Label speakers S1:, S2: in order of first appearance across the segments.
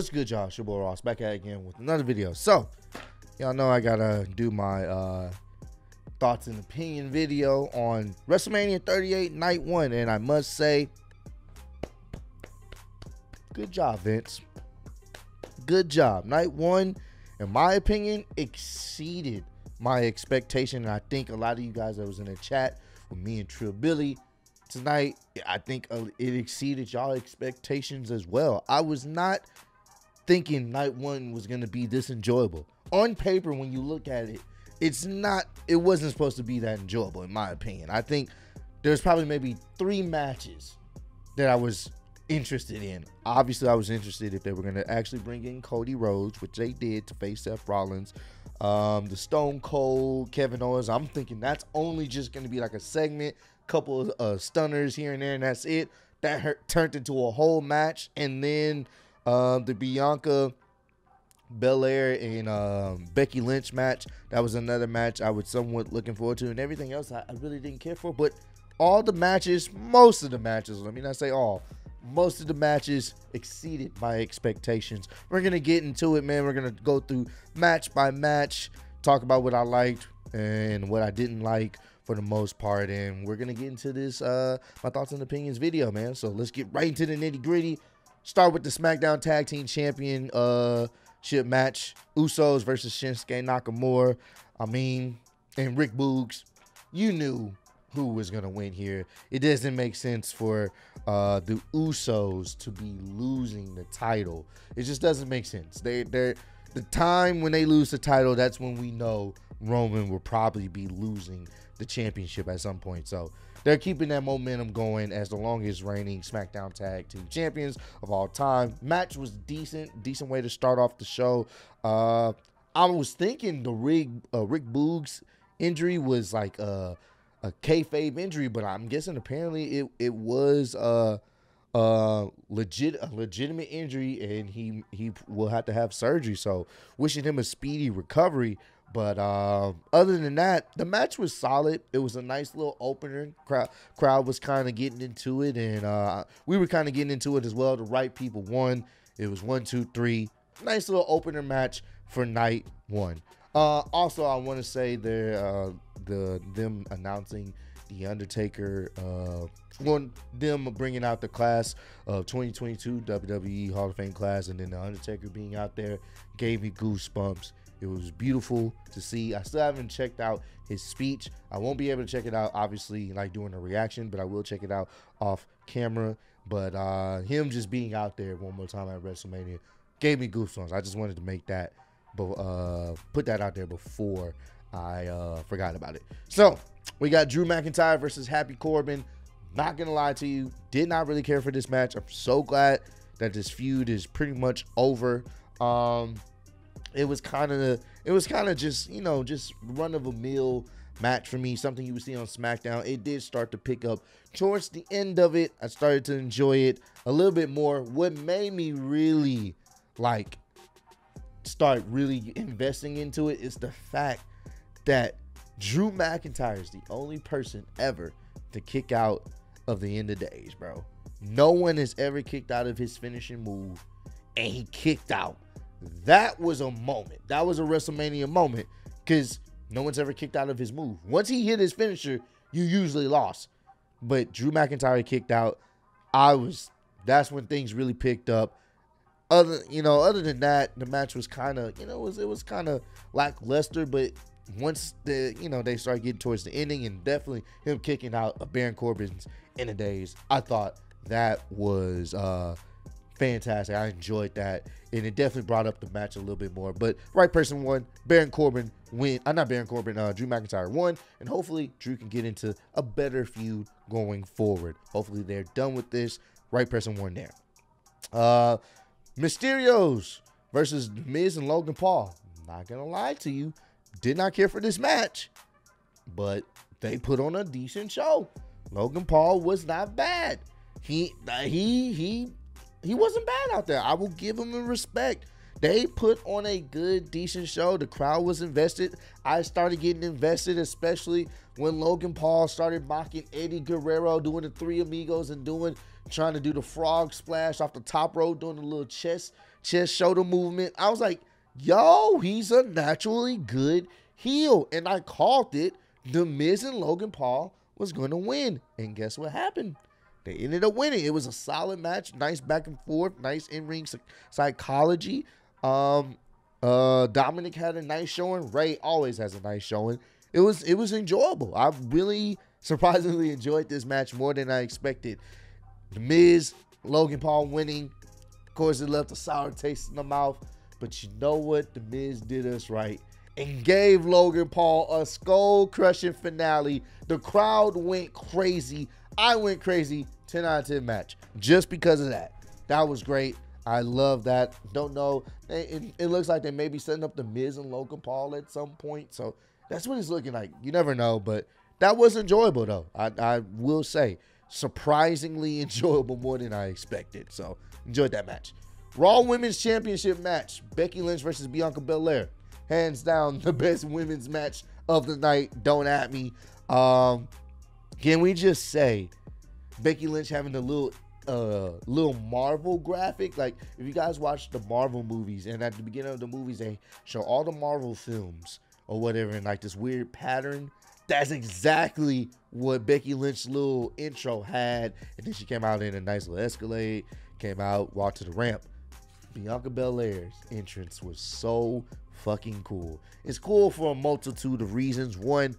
S1: What's good, y'all? It's your boy Ross back at again with another video. So, y'all know I gotta do my uh, thoughts and opinion video on WrestleMania 38 Night 1. And I must say, good job, Vince. Good job. Night 1, in my opinion, exceeded my expectation. And I think a lot of you guys that was in the chat with me and Trill Billy tonight, I think uh, it exceeded y'all expectations as well. I was not thinking night one was going to be this enjoyable. On paper, when you look at it, it's not, it wasn't supposed to be that enjoyable, in my opinion. I think there's probably maybe three matches that I was interested in. Obviously, I was interested if they were going to actually bring in Cody Rhodes, which they did to face Seth Rollins. Um, the Stone Cold, Kevin Owens. I'm thinking that's only just going to be like a segment, couple of uh, stunners here and there, and that's it. That hurt, turned into a whole match, and then uh, the Bianca Belair and um, Becky Lynch match. That was another match I was somewhat looking forward to, and everything else I, I really didn't care for. But all the matches, most of the matches, let me not say all, most of the matches exceeded my expectations. We're gonna get into it, man. We're gonna go through match by match, talk about what I liked and what I didn't like for the most part, and we're gonna get into this uh my thoughts and opinions video, man. So let's get right into the nitty gritty. Start with the SmackDown Tag Team Champion uh ship match. Usos versus Shinsuke Nakamura. I mean, and Rick Boogs. You knew who was gonna win here. It doesn't make sense for uh the Usos to be losing the title. It just doesn't make sense. They they're the time when they lose the title, that's when we know Roman will probably be losing the championship at some point. So they're keeping that momentum going as the longest reigning SmackDown Tag Team Champions of all time. Match was decent, decent way to start off the show. Uh, I was thinking the Rick uh, Rick Boogs injury was like a, a kayfabe injury, but I'm guessing apparently it it was uh uh legit a legitimate injury and he he will have to have surgery so wishing him a speedy recovery but uh, other than that, the match was solid. It was a nice little opener. Crowd, crowd was kind of getting into it, and uh, we were kind of getting into it as well. The right people won. It was one, two, three. Nice little opener match for night one. Uh, also, I want to say there, uh, the them announcing the Undertaker, uh, one them bringing out the class of 2022 WWE Hall of Fame class, and then the Undertaker being out there gave me goosebumps. It was beautiful to see. I still haven't checked out his speech. I won't be able to check it out, obviously, like doing a reaction, but I will check it out off camera. But uh, him just being out there one more time at WrestleMania gave me goosebumps. I just wanted to make that, but uh, put that out there before I uh, forgot about it. So we got Drew McIntyre versus Happy Corbin. Not gonna lie to you, did not really care for this match. I'm so glad that this feud is pretty much over. Um, it was kind of it was kind of just you know just run of a mill match for me something you would see on smackdown it did start to pick up towards the end of it i started to enjoy it a little bit more what made me really like start really investing into it is the fact that drew mcintyre is the only person ever to kick out of the end of days bro no one has ever kicked out of his finishing move and he kicked out that was a moment. That was a WrestleMania moment because no one's ever kicked out of his move. Once he hit his finisher, you usually lost. But Drew McIntyre kicked out. I was. That's when things really picked up. Other, you know, other than that, the match was kind of, you know, it was it was kind of lackluster. But once the, you know, they start getting towards the ending, and definitely him kicking out of Baron Corbin's End of Days, I thought that was uh fantastic. I enjoyed that, and it definitely brought up the match a little bit more. But right person won. Baron Corbin win. I'm uh, not Baron Corbin. Uh, Drew McIntyre won, and hopefully Drew can get into a better feud going forward. Hopefully they're done with this. Right person won there. Uh, Mysterios versus Miz and Logan Paul. Not gonna lie to you, did not care for this match, but they put on a decent show. Logan Paul was not bad. He uh, he he he wasn't bad out there. I will give him a respect. They put on a good, decent show. The crowd was invested. I started getting invested, especially when Logan Paul started mocking Eddie Guerrero, doing the three amigos and doing trying to do the frog splash off the top rope, doing the little chest chest shoulder movement. I was like, yo, he's a naturally good heel. And I called it. The Miz and Logan Paul was going to win. And guess what happened? They ended up winning. It was a solid match, nice back and forth, nice in-ring psychology. Um, uh, Dominic had a nice showing. Ray always has a nice showing. It was it was enjoyable. I really surprisingly enjoyed this match more than I expected. The Miz, Logan Paul winning. Of course, it left a sour taste in the mouth. But you know what? The Miz did us right and gave Logan Paul a skull crushing finale. The crowd went crazy. I went crazy. 10 out of 10 match just because of that. That was great. I love that. Don't know. It, it, looks like they may be setting up the Miz and Logan Paul at some point. So that's what it's looking like. You never know, but that was enjoyable though. I, I will say surprisingly enjoyable more than I expected. So enjoyed that match. Raw Women's Championship match: Becky Lynch versus Bianca Belair. Hands down, the best women's match of the night. Don't at me. Um, can we just say Becky Lynch having the little uh little Marvel graphic. Like if you guys watch the Marvel movies and at the beginning of the movies they show all the Marvel films or whatever in like this weird pattern. That's exactly what Becky Lynch's little intro had. And then she came out in a nice little Escalade, came out, walked to the ramp. Bianca Belair's entrance was so fucking cool. It's cool for a multitude of reasons. One,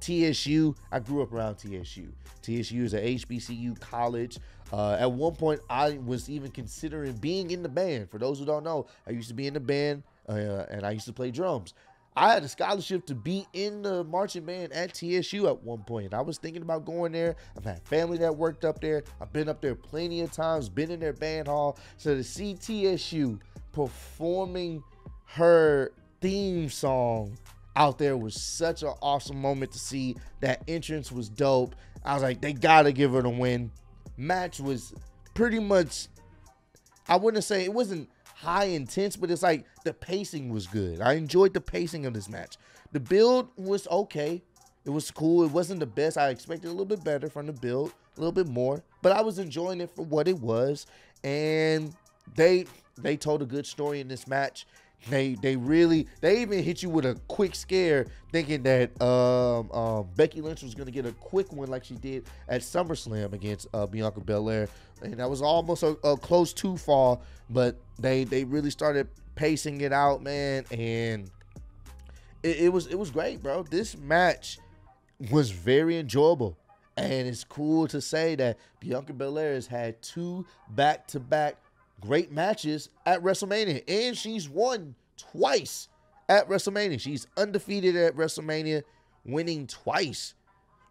S1: TSU, I grew up around TSU. TSU is a HBCU college. Uh, at one point, I was even considering being in the band. For those who don't know, I used to be in the band uh, and I used to play drums. I had a scholarship to be in the marching band at TSU at one point. I was thinking about going there. I've had family that worked up there. I've been up there plenty of times, been in their band hall. So to see TSU performing her theme song out there was such an awesome moment to see. That entrance was dope. I was like, they gotta give her the win. Match was pretty much, I wouldn't say it wasn't high intense, but it's like the pacing was good. I enjoyed the pacing of this match. The build was okay. It was cool. It wasn't the best. I expected a little bit better from the build, a little bit more, but I was enjoying it for what it was. And they they told a good story in this match. They they really they even hit you with a quick scare, thinking that um, um, Becky Lynch was gonna get a quick one like she did at SummerSlam against uh, Bianca Belair, and that was almost a, a close two fall. But they they really started pacing it out, man, and it, it was it was great, bro. This match was very enjoyable. And it's cool to say that Bianca Belair has had two back to back great matches at WrestleMania, and she's won twice at WrestleMania. She's undefeated at WrestleMania, winning twice,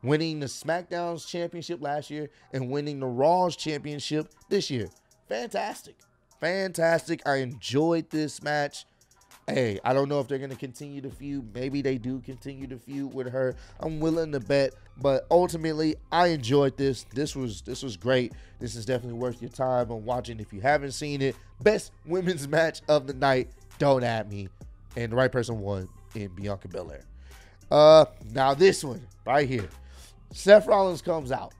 S1: winning the SmackDown's championship last year and winning the Raw's championship this year. Fantastic. Fantastic. I enjoyed this match. Hey, I don't know if they're going to continue to feud. Maybe they do continue to feud with her. I'm willing to bet, but ultimately, I enjoyed this. This was this was great. This is definitely worth your time on watching. If you haven't seen it, best women's match of the night. Don't at me, and the right person won in Bianca Belair. Uh, now this one right here, Seth Rollins comes out.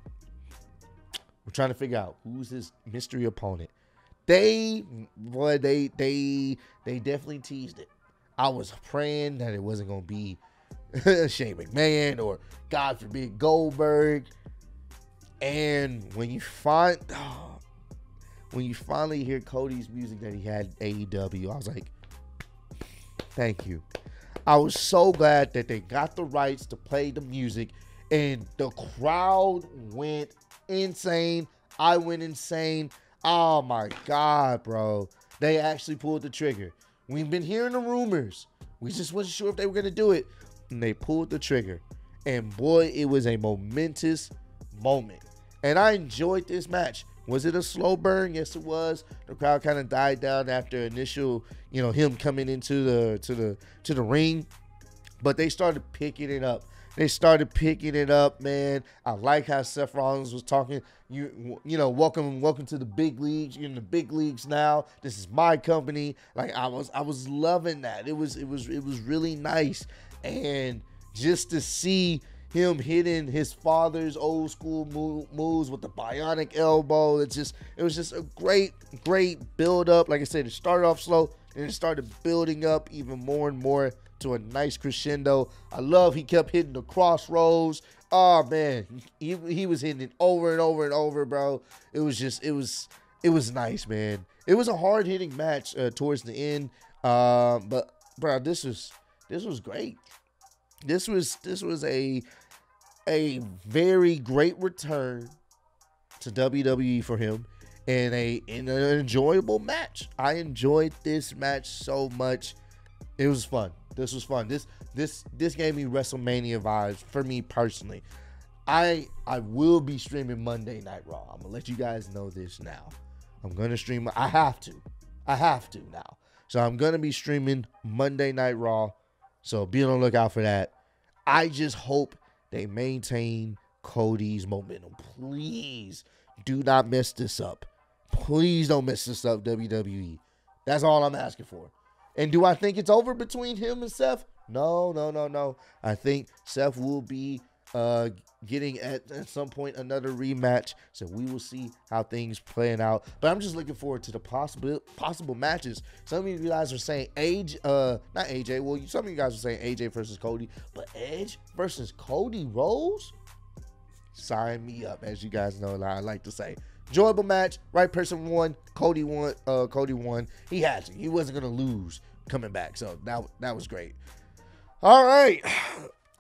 S1: We're trying to figure out who's his mystery opponent. They, boy, they they they definitely teased it. I was praying that it wasn't gonna be Shane McMahon or God forbid Goldberg. And when you find oh, when you finally hear Cody's music that he had AEW, I was like, thank you. I was so glad that they got the rights to play the music and the crowd went insane. I went insane. Oh my God, bro. They actually pulled the trigger. We've been hearing the rumors. We just wasn't sure if they were going to do it. And they pulled the trigger. And boy, it was a momentous moment. And I enjoyed this match. Was it a slow burn? Yes, it was. The crowd kind of died down after initial, you know, him coming into the to the to the ring. But they started picking it up. They started picking it up, man. I like how Seth Rollins was talking. You, you know, welcome, welcome to the big leagues. You're in the big leagues now. This is my company. Like I was, I was loving that. It was, it was, it was really nice, and just to see him hitting his father's old school move, moves with the bionic elbow. It's just it was just a great, great build up. Like I said, it started off slow and it started building up even more and more to a nice crescendo. I love he kept hitting the crossroads. Oh man, he, he was hitting it over and over and over, bro. It was just it was it was nice, man. It was a hard hitting match uh, towards the end, uh, but bro, this was this was great. This was this was a a very great return to WWE for him and a in an enjoyable match. I enjoyed this match so much. It was fun. This was fun. This this this gave me WrestleMania vibes for me personally. I I will be streaming Monday Night Raw. I'm gonna let you guys know this now. I'm gonna stream. I have to. I have to now. So I'm gonna be streaming Monday Night Raw. So be on the lookout for that. I just hope they maintain Cody's momentum. Please do not mess this up. Please don't mess this up, WWE. That's all I'm asking for. And do I think it's over between him and Seth? No, no, no, no. I think Seth will be uh getting at, at some point another rematch. So we will see how things playing out. But I'm just looking forward to the possible possible matches. Some of you guys are saying Edge, uh, not AJ. Well, some of you guys are saying AJ versus Cody, but Edge versus Cody Rhodes. Sign me up, as you guys know. I like to say, enjoyable match. Right person won. Cody won. Uh, Cody won. He had to. He wasn't gonna lose coming back. So that that was great. All right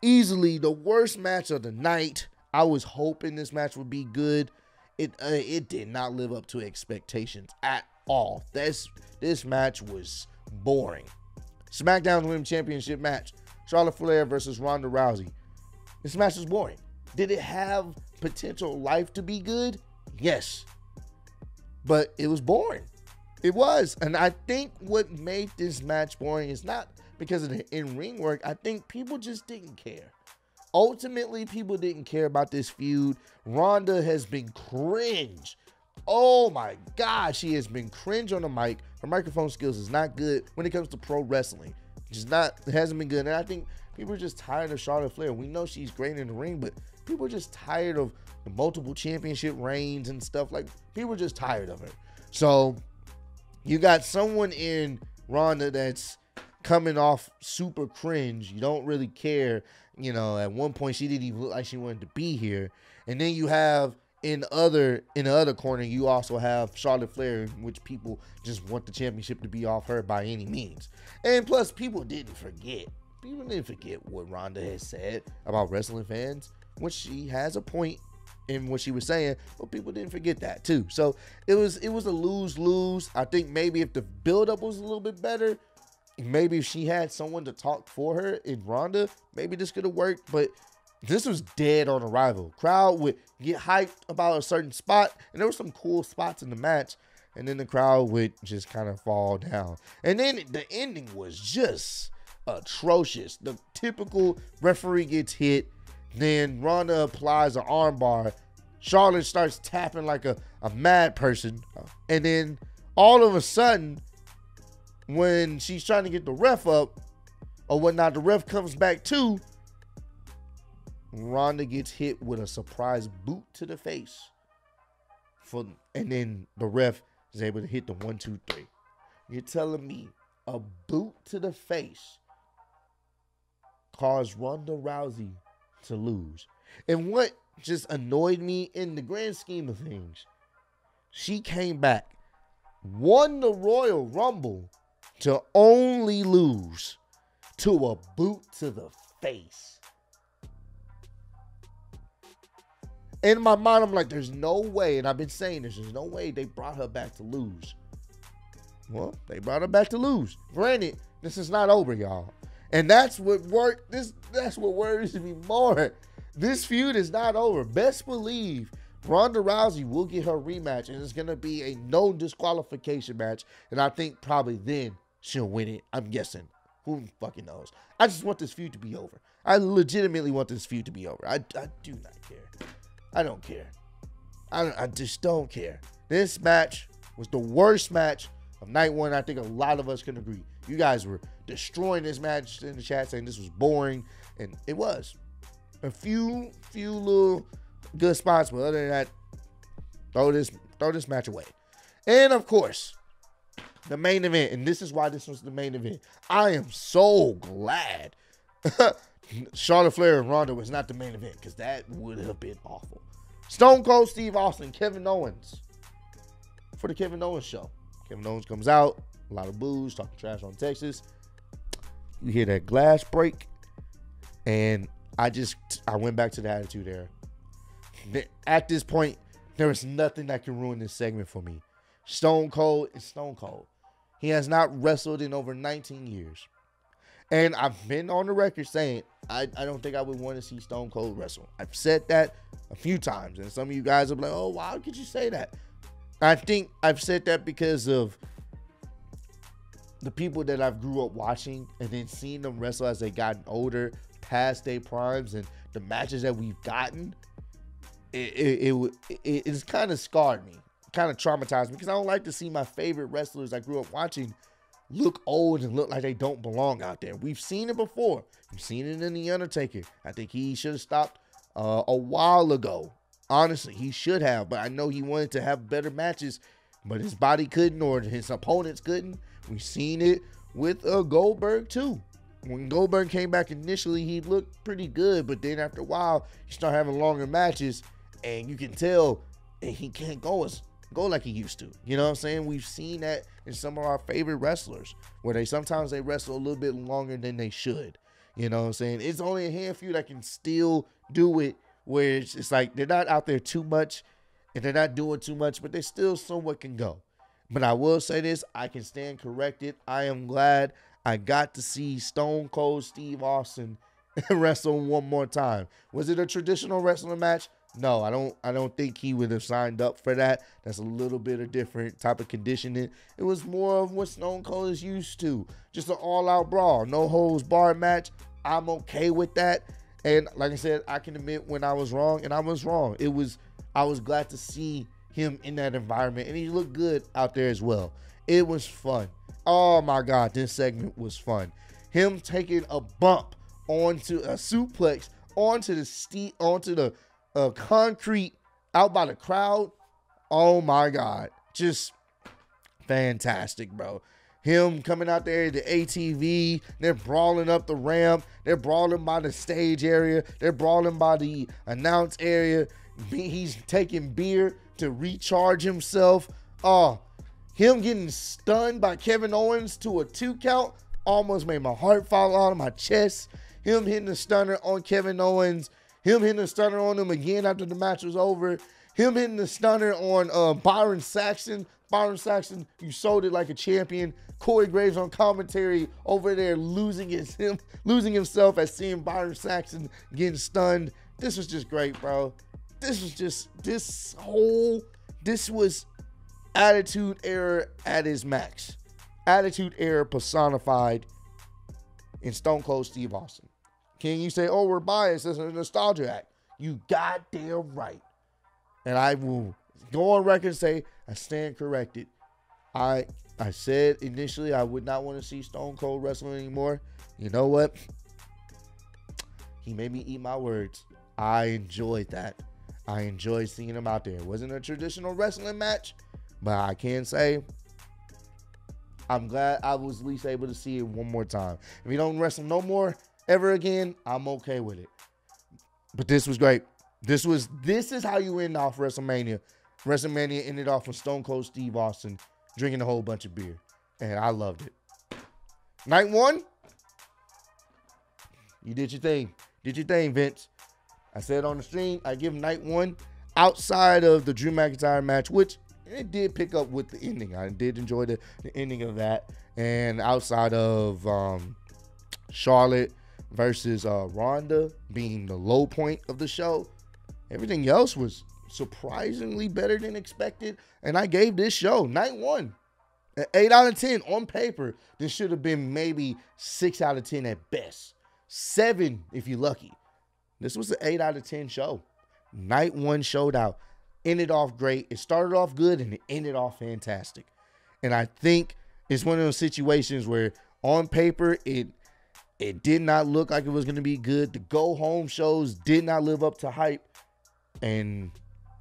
S1: easily the worst match of the night. I was hoping this match would be good. It uh, it did not live up to expectations at all. This this match was boring. SmackDown Women's Championship match: Charlotte Flair versus Ronda Rousey. This match was boring. Did it have potential life to be good? Yes, but it was boring. It was, and I think what made this match boring is not because of the in ring work. I think people just didn't care. Ultimately, people didn't care about this feud. Ronda has been cringe. Oh my God, she has been cringe on the mic. Her microphone skills is not good when it comes to pro wrestling. Just not, it hasn't been good. And I think people are just tired of Charlotte Flair. We know she's great in the ring, but people are just tired of the multiple championship reigns and stuff. Like, people are just tired of her. So, you got someone in Ronda that's coming off super cringe. You don't really care. You know, at one point she didn't even look like she wanted to be here. And then you have in other in the other corner, you also have Charlotte Flair, which people just want the championship to be off her by any means. And plus, people didn't forget. People didn't forget what Ronda had said about wrestling fans, which she has a point in what she was saying, but people didn't forget that too. So it was it was a lose lose. I think maybe if the buildup was a little bit better, maybe if she had someone to talk for her in Ronda, maybe this could have worked. But this was dead on arrival. Crowd would get hyped about a certain spot, and there were some cool spots in the match, and then the crowd would just kind of fall down. And then the ending was just atrocious. The typical referee gets hit, then Ronda applies an armbar. Charlotte starts tapping like a, a mad person, and then all of a sudden, when she's trying to get the ref up or whatnot, the ref comes back too. Ronda gets hit with a surprise boot to the face. For and then the ref is able to hit the one, two, three. You're telling me a boot to the face caused Ronda Rousey to lose. And what just annoyed me in the grand scheme of things, she came back, won the Royal Rumble, to only lose to a boot to the face. In my mind, I'm like, there's no way, and I've been saying this, there's no way they brought her back to lose. Well, they brought her back to lose. Granted, this is not over, y'all. And that's what worked. This that's what worries me more. This feud is not over. Best believe Ronda Rousey will get her rematch, and it's gonna be a no disqualification match. And I think probably then she'll win it. I'm guessing. Who fucking knows? I just want this feud to be over. I legitimately want this feud to be over. I, I do not care. I don't care. I, I just don't care. This match was the worst match of night one. I think a lot of us can agree. You guys were destroying this match in the chat saying this was boring, and it was. a few few little good spots, but other than that, throw this throw this match away. And of course, the main event, and this is why this was the main event. I am so glad Charlotte Flair and Ronda was not the main event because that would have been awful. Stone Cold Steve Austin, Kevin Owens for the Kevin Owens show. Kevin Owens comes out, a lot of booze, talking trash on Texas. You hear that glass break, and I just I went back to the attitude era. At this point, there is nothing that can ruin this segment for me. Stone Cold is Stone Cold. He has not wrestled in over 19 years. And I've been on the record saying I, I don't think I would want to see Stone Cold wrestle. I've said that a few times, and some of you guys are like, oh, why could you say that? I think I've said that because of the people that I've grew up watching and then seeing them wrestle as they gotten older, past their primes, and the matches that we've gotten. It it, it, it it's kind of scarred me, kind of traumatized me because I don't like to see my favorite wrestlers I grew up watching look old and look like they don't belong out there. We've seen it before. We've seen it in The Undertaker. I think he should have stopped uh, a while ago. Honestly, he should have, but I know he wanted to have better matches, but his body couldn't or his opponents couldn't. We've seen it with uh, Goldberg too. When Goldberg came back initially, he looked pretty good, but then after a while, he started having longer matches, and you can tell he can't go as go like he used to. You know what I'm saying? We've seen that in some of our favorite wrestlers, where they sometimes they wrestle a little bit longer than they should. You know what I'm saying? It's only a handful that can still do it, where it's, it's like they're not out there too much, and they're not doing too much, but they still somewhat can go. But I will say this: I can stand corrected. I am glad I got to see Stone Cold Steve Austin wrestle one more time. Was it a traditional wrestling match? No, I don't. I don't think he would have signed up for that. That's a little bit of different type of conditioning. It was more of what Stone Cold is used to, just an all-out brawl, no holds barred match. I'm okay with that. And like I said, I can admit when I was wrong, and I was wrong. It was. I was glad to see him in that environment, and he looked good out there as well. It was fun. Oh my God, this segment was fun. Him taking a bump onto a suplex onto the steep onto the uh, concrete out by the crowd. Oh my God. Just fantastic, bro. Him coming out there, the ATV, they're brawling up the ramp, they're brawling by the stage area, they're brawling by the announce area. He's taking beer to recharge himself. Oh, him getting stunned by Kevin Owens to a two count almost made my heart fall out of my chest. Him hitting the stunner on Kevin Owens him hitting the stunner on him again after the match was over. Him hitting the stunner on uh, Byron Saxton. Byron Saxton, you sold it like a champion. Corey Graves on commentary over there losing his him losing himself at seeing Byron Saxton getting stunned. This was just great, bro. This was just this whole this was attitude era at his max. Attitude era personified in Stone Cold Steve Austin. Can you say, oh, we're biased? This is a nostalgia act. You goddamn right. And I will go on record and say I stand corrected. I I said initially I would not want to see Stone Cold wrestling anymore. You know what? He made me eat my words. I enjoyed that. I enjoyed seeing him out there. It wasn't a traditional wrestling match, but I can say I'm glad I was at least able to see it one more time. If he don't wrestle no more, ever again, I'm okay with it. But this was great. This was this is how you end off WrestleMania. WrestleMania ended off with Stone Cold Steve Austin drinking a whole bunch of beer. And I loved it. Night one, you did your thing. Did your thing, Vince. I said on the stream, I give night one outside of the Drew McIntyre match, which it did pick up with the ending. I did enjoy the, the ending of that. And outside of um, Charlotte versus uh, Ronda being the low point of the show. Everything else was surprisingly better than expected. And I gave this show night one. an 8 out of 10 on paper. This should have been maybe 6 out of 10 at best. 7 if you're lucky. This was an 8 out of 10 show. Night one showed out. Ended off great. It started off good and it ended off fantastic. And I think it's one of those situations where on paper it It did not look like it was going to be good. The go home shows did not live up to hype, and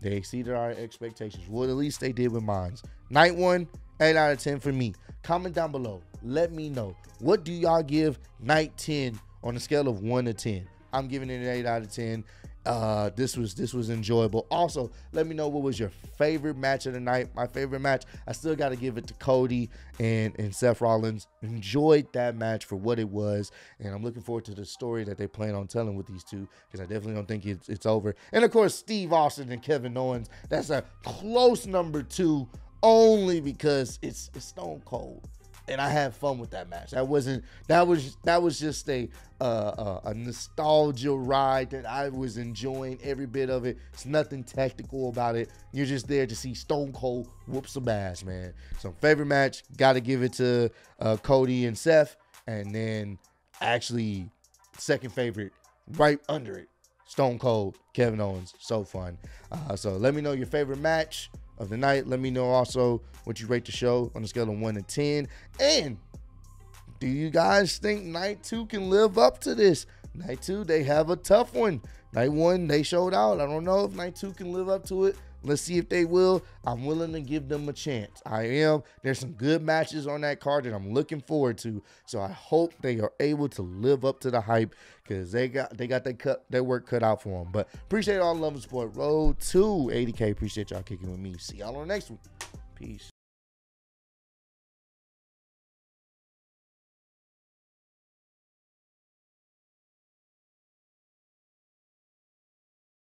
S1: they exceeded our expectations. Well, at least they did with mine. Night one, 8 out of 10 for me. Comment down below. Let me know. What do y'all give night 10 on a scale of 1 to 10? I'm giving it an 8 out of 10. Uh, this was this was enjoyable. Also, let me know what was your favorite match of the night. My favorite match, I still got to give it to Cody and and Seth Rollins. Enjoyed that match for what it was, and I'm looking forward to the story that they plan on telling with these two because I definitely don't think it's, it's over. And of course, Steve Austin and Kevin Owens. That's a close number two, only because it's it's Stone Cold and I had fun with that match. That wasn't that was that was just a uh, a nostalgia ride that I was enjoying every bit of it. It's nothing tactical about it. You're just there to see Stone Cold whoop some ass, man. So favorite match, got to give it to uh, Cody and Seth, and then actually second favorite right under it, Stone Cold, Kevin Owens. So fun. Uh, so let me know your favorite match of the night. Let me know also what you rate the show on a scale of 1 to 10. And do you guys think night two can live up to this? Night two, they have a tough one. Night one, they showed out. I don't know if night two can live up to it. Let's see if they will. I'm willing to give them a chance. I am. There's some good matches on that card that I'm looking forward to. So I hope they are able to live up to the hype because they got they got their cut their work cut out for them. But appreciate all the love and support. Road to 80k. Appreciate y'all kicking with me. See y'all on the next one. Peace.